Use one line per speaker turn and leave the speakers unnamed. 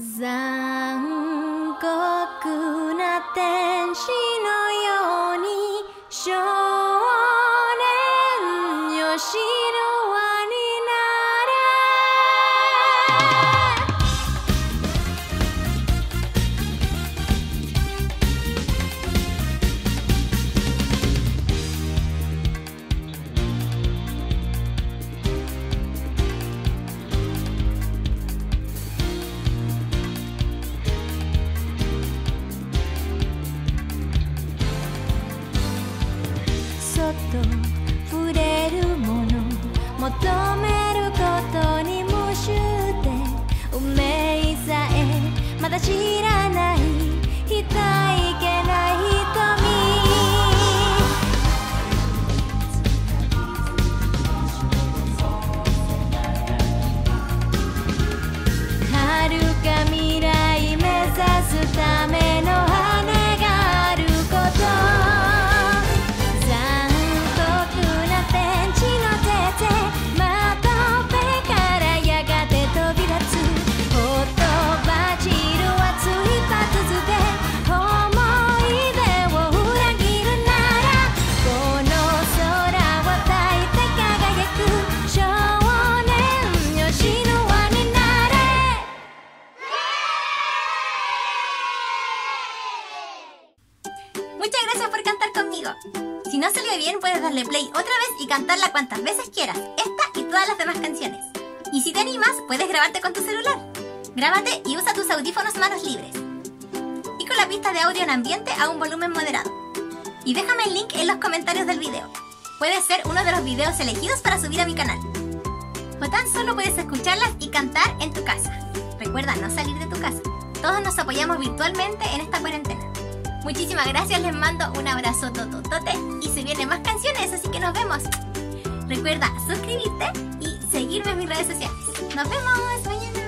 残酷な天使のように少年よし tanto
Muchas gracias por cantar conmigo. Si no salió bien, puedes darle play otra vez y cantarla cuantas veces quieras, esta y todas las demás canciones. Y si te animas, puedes grabarte con tu celular. Grábate y usa tus audífonos manos libres. Y con la pista de audio en ambiente a un volumen moderado. Y déjame el link en los comentarios del video. Puede ser uno de los videos elegidos para subir a mi canal. O tan solo puedes escucharlas y cantar en tu casa. Recuerda no salir de tu casa. Todos nos apoyamos virtualmente en esta cuarentena. Muchísimas gracias, les mando un abrazo tototote y se vienen más canciones, así que nos vemos. Recuerda suscribirte y seguirme en mis redes sociales. Nos vemos mañana.